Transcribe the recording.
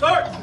Start!